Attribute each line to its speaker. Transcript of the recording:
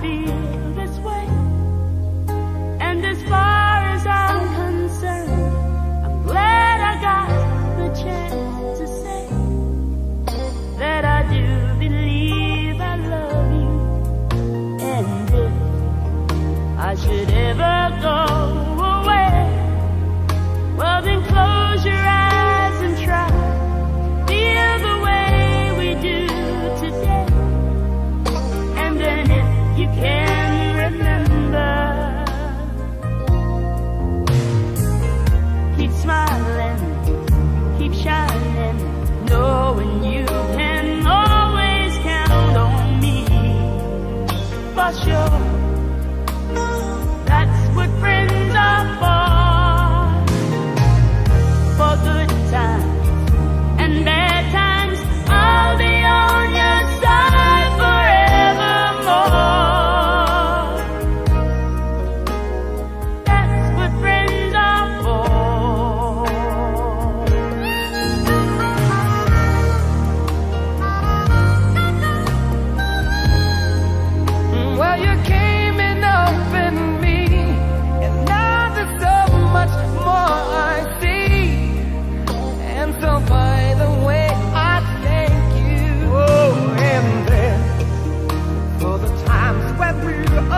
Speaker 1: feel times